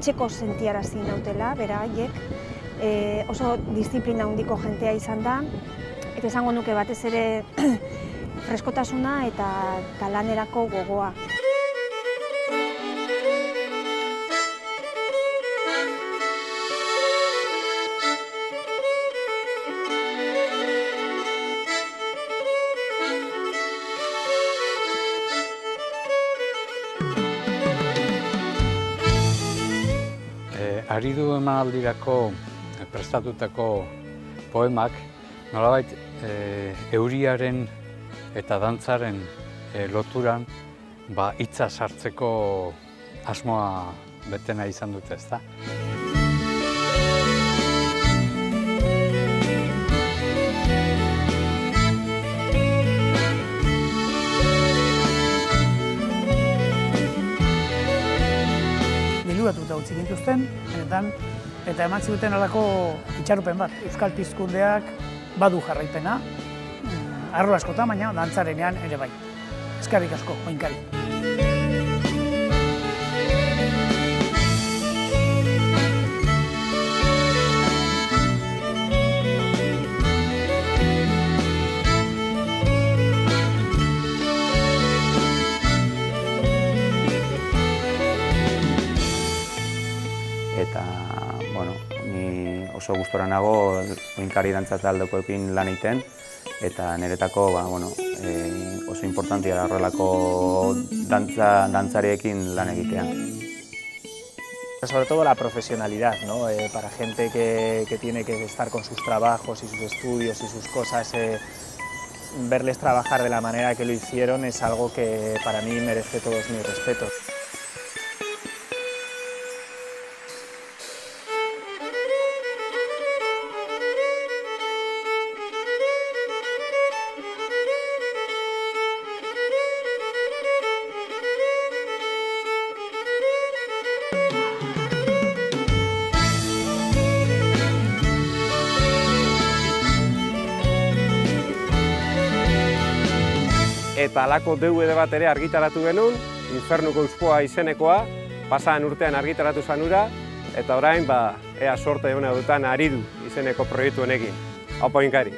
etxeko sentiarazi nautela, bera haiek, e, oso disiplina handiko jentea izan da, eta esango nuke batez ere freskotasuna eta talanerako gogoa. Ari du emanaldirako prestatutako poemak nolabait euriaren eta dantzaren loturan ba hitza sartzeko asmoa betena izan dute, ezta? Liluratuta utzi gintuzten, benetan, eta eman ziguten alako itxarupen bat. Euskal Pizkundeak badu jarraipena, arro askota, baina dantzarenean ere bai. Eskarrik asko, oinkari. Oso gustora nago oinkari dantza taldekoekin lan egiten eta niretako ba, bueno, e, oso importantia da horrelako dantza, dantzariekin lan egitea. Sobre todo la profesionalidad, ¿no? Eh, para gente que, que, tiene que estar con sus trabajos y sus estudios y sus cosas, eh, verles trabajar de la manera que lo hicieron es algo que para mí merece todos mis respetos. Eta alako DVD bat ere argitaratu genuen, Infernuko Euspoa izenekoa, pasaan urtean argitaratu zanura, eta orain, ba, ea sorte eguna dutan ari du izeneko proiektu honekin. Hau poinkari!